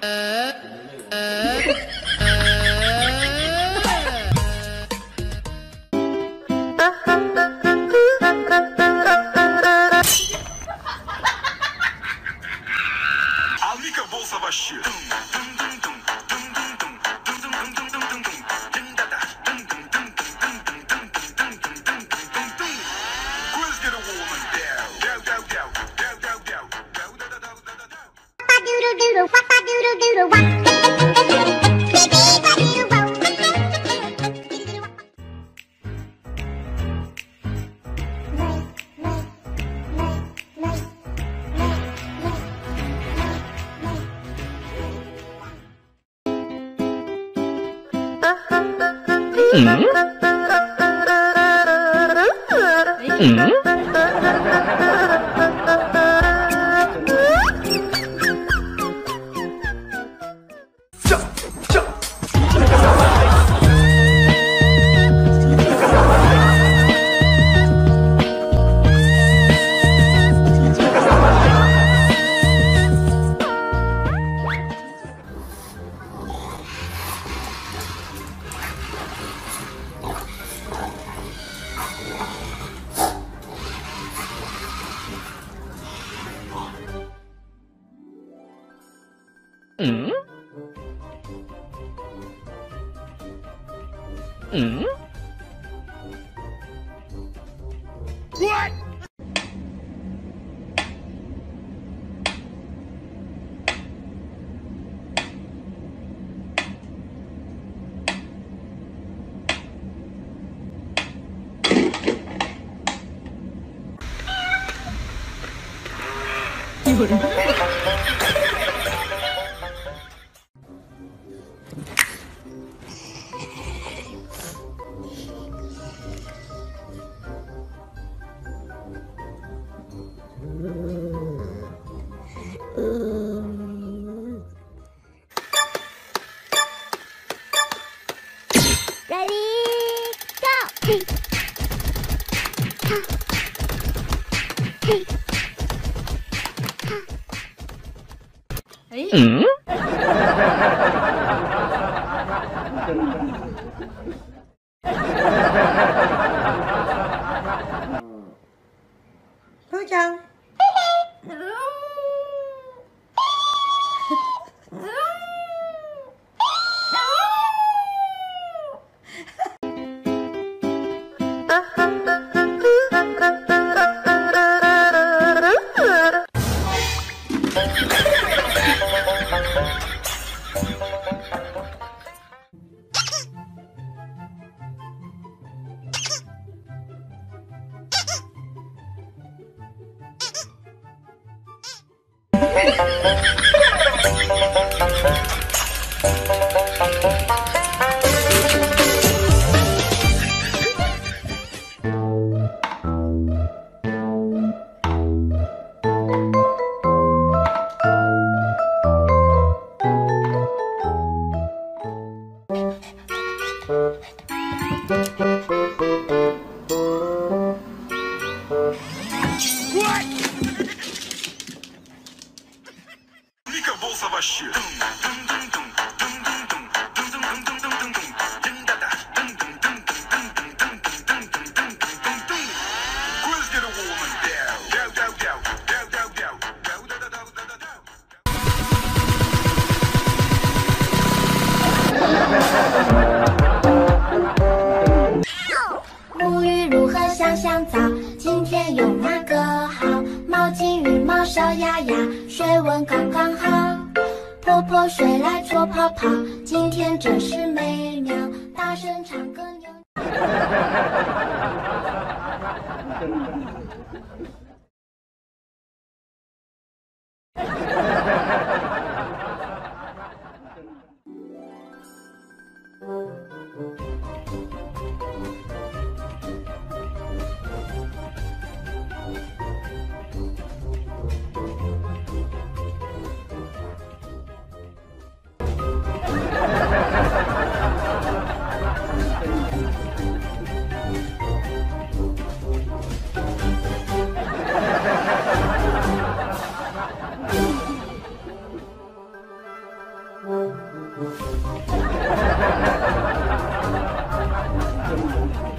呃呃。Mm-hmm. Mm-hmm. Mm? Mm? Down. Ready, go! Ừ. ふーちゃん 澡？今天用哪个好？毛巾、浴帽、小鸭鸭，水温刚刚好。泼泼水来搓泡泡，今天真是美妙。大声唱歌扭。Thank you.